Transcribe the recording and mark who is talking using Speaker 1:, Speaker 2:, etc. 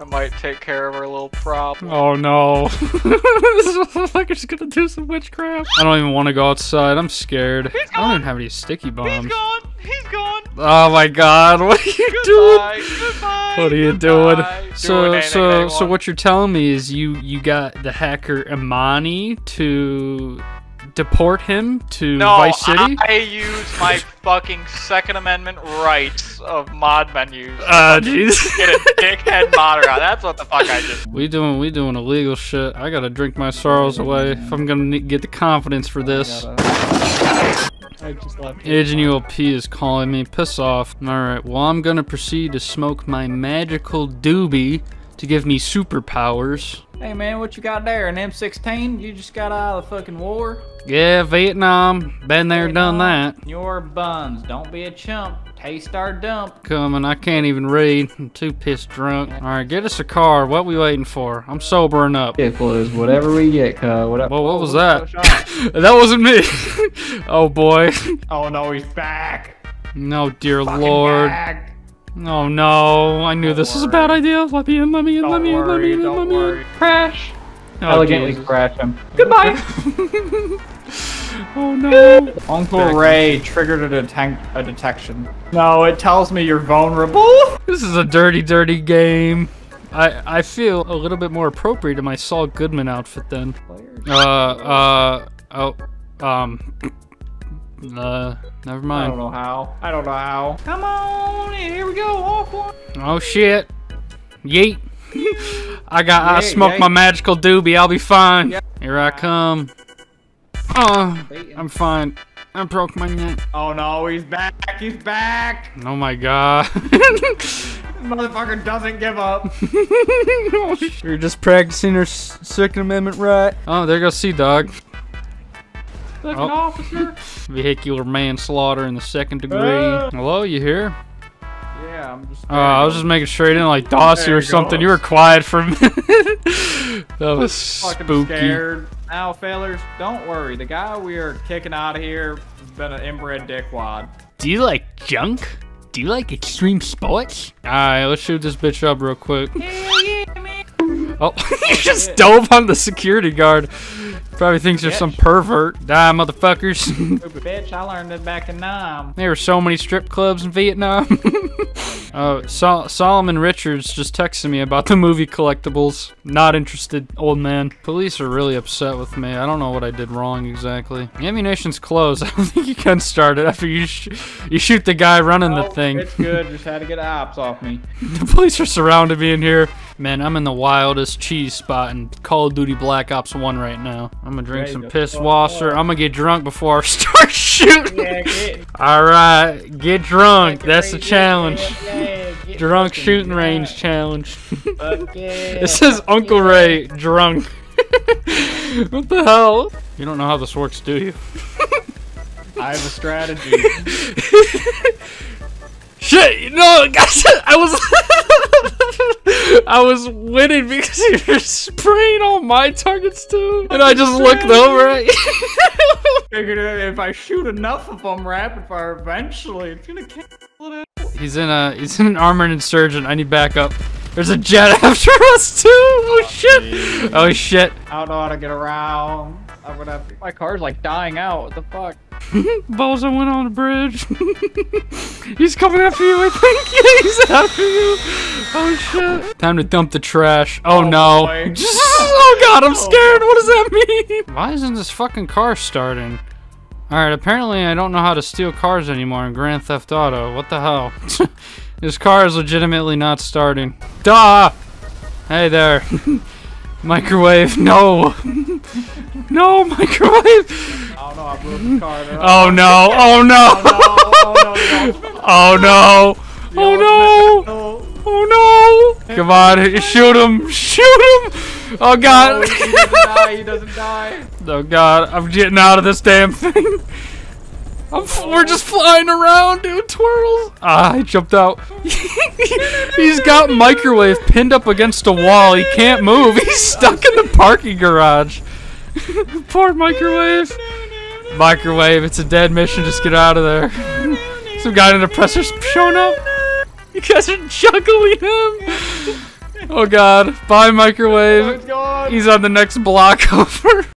Speaker 1: I might take care of our little problem.
Speaker 2: Oh no. this motherfucker's gonna do some witchcraft. I don't even want to go outside. I'm scared. I don't even have any sticky
Speaker 1: He's
Speaker 2: bombs.
Speaker 1: gone. He's gone.
Speaker 2: Oh my god, what are you
Speaker 1: Goodbye.
Speaker 2: doing?
Speaker 1: Goodbye.
Speaker 2: What are you
Speaker 1: goodbye.
Speaker 2: doing?
Speaker 1: Doing
Speaker 2: So
Speaker 1: anything
Speaker 2: so so what you're telling me is you you got the hacker Imani to deport him to
Speaker 1: No,
Speaker 2: Vice City?
Speaker 1: I use my fucking Second Amendment rights of mod menus.
Speaker 2: Uh jeez.
Speaker 1: Get a dickhead modder out. That's what the fuck I did.
Speaker 2: We doing we doing illegal shit. I gotta drink my sorrows away if I'm gonna ne- get the confidence for this.
Speaker 3: I just left.
Speaker 2: Agent ULP is calling me. Piss off. Alright, well, I'm gonna proceed to smoke my magical doobie to give me superpowers.
Speaker 3: Hey man, what you got there? An M16? You just got out of the fucking war?
Speaker 2: Yeah, Vietnam. Been there, done that.
Speaker 3: Your buns. Don't be a chump. Taste our dump.
Speaker 2: Coming. I can't even read. I'm too pissed drunk. Alright, get us a car. What we waiting for? I'm sobering up.
Speaker 3: Vehicle is whatever we get, cuz. Whatever.
Speaker 2: Well, what was that? that wasn't me. oh boy.
Speaker 3: oh no, he's back.
Speaker 2: No, dear
Speaker 3: Fucking
Speaker 2: lord.
Speaker 3: back.
Speaker 2: Oh no. I knew
Speaker 3: Don't
Speaker 2: this was a bad idea. Let me in, let me in, let
Speaker 3: Don't
Speaker 2: me in, let me
Speaker 3: worry,
Speaker 2: in, let me in.
Speaker 3: Crash.
Speaker 2: Oh,
Speaker 3: Elegantly
Speaker 2: Jesus.
Speaker 3: crash him. Goodbye.
Speaker 2: oh no.
Speaker 3: Uncle
Speaker 2: Back.
Speaker 3: Ray triggered a, detect a detection. No, it tells me you're vulnerable.
Speaker 2: This is a dirty, dirty game. I I feel a little bit more appropriate in my Saul Goodman outfit then. Uh uh oh um uh never mind.
Speaker 3: I don't know how. I don't know how. Come on. Here we go. Off one.
Speaker 2: Oh shit. Yeet. I got I smoked my magical doobie. I'll be fine. Here I come. Oh, I'm fine. I broke my neck.
Speaker 3: Oh no, he's back. He's back.
Speaker 2: Oh my god.
Speaker 3: Motherfucker doesn't give up.
Speaker 2: You're just practicing s- Second Amendment right. Oh, there goes Sea Dog.
Speaker 3: Second
Speaker 2: Oh.
Speaker 3: officer.
Speaker 2: Vehicular manslaughter in the second degree.
Speaker 3: Ah.
Speaker 2: Hello, you here?
Speaker 3: Yeah, I'm just.
Speaker 2: Oh, I was just making sure you didn't like DOS you or
Speaker 3: it
Speaker 2: something. You were quiet for a minute. that was
Speaker 3: fucking
Speaker 2: spooky.
Speaker 3: scared. Now, fellas, don't worry. The guy we are kicking out of here has been an inbred dickwad.
Speaker 2: Do you like junk? Do you like extreme sports? Alright, let's shoot this bitch up real quick.
Speaker 3: Hell yeah.
Speaker 2: Oh, he just
Speaker 3: shit.
Speaker 2: dove on the security guard. Probably thinks you're some pervert. Die, motherfuckers.
Speaker 3: Stupid bitch, I learned it back in Nam.
Speaker 2: there were so many strip clubs in Vietnam. Oh, Sol- Solomon Richards just texted me about the movie collectibles. Not interested, old man. Police are really upset with me. I don't know what I did wrong exactly. Ammunition's closed. I don't think you can start it after you sh- you shoot the guy running the
Speaker 3: Oh,
Speaker 2: thing.
Speaker 3: It's good. Just had to get the ops off me.
Speaker 2: The police are surrounded me in here. Man, I'm in the wildest cheese spot in Call of Duty Black Ops 1 right now. I'm gonna drink
Speaker 3: Ready
Speaker 2: some
Speaker 3: to
Speaker 2: piss
Speaker 3: fuck
Speaker 2: washer. I'm gonna get drunk before I start shooting.
Speaker 3: Yeah, get.
Speaker 2: Alright, get drunk. That's the challenge.
Speaker 3: Yeah, get
Speaker 2: Drunk shooting
Speaker 3: drunk.
Speaker 2: range challenge.
Speaker 3: Fuck yeah,
Speaker 2: it says Uncle. Ray drunk. what the hell? You don't know how this works, do you?
Speaker 3: I have a strategy.
Speaker 2: Shit, no, guys, I was, I was winning because you were spraying all my targets too, and I just looked over at you.
Speaker 3: Figured if I shoot enough of them rapid fire, eventually it's gonna kill it.
Speaker 2: he's in a, he's in an armored insurgent. I need backup. There's a jet after us too. Oh, oh shit. Oh shit.
Speaker 3: I don't know how to get around. I'm gonna have to, my car's like dying out. What the fuck?
Speaker 2: Bozo went on the bridge. he's coming after you, I think. Yeah, he's after you. Oh shit. Time to dump the trash. Oh,
Speaker 3: Oh,
Speaker 2: no. oh god, I'm oh, scared. What does that mean? Why isn't this fucking car starting? Alright, apparently I don't know how to steal cars anymore in Grand Theft Auto. What the hell? this car is legitimately not starting. Duh! Hey there. microwave. No. no, microwave.
Speaker 3: I don't know. I blew the car.
Speaker 2: Oh no! Oh no!
Speaker 3: Oh no! Oh
Speaker 2: Oh no!
Speaker 3: no!
Speaker 2: Oh no!
Speaker 3: No!
Speaker 2: Oh no! Come on, shoot him! Shoot him! Oh
Speaker 3: Oh,
Speaker 2: god!
Speaker 3: he doesn't die. He doesn't die.
Speaker 2: Oh god, I'm getting out of this damn thing. I'm f- we're just flying around, dude. Twirls. Ah, I jumped out. He's got microwave pinned up against a wall. He can't move. He's stuck in the parking garage. Poor microwave. Microwave, it's a dead mission. Just get out of there. Some guy in a pressure's showing up. You guys are juggling him. Oh god. Bye, microwave.
Speaker 3: Oh, it's.
Speaker 2: He's on the next block over.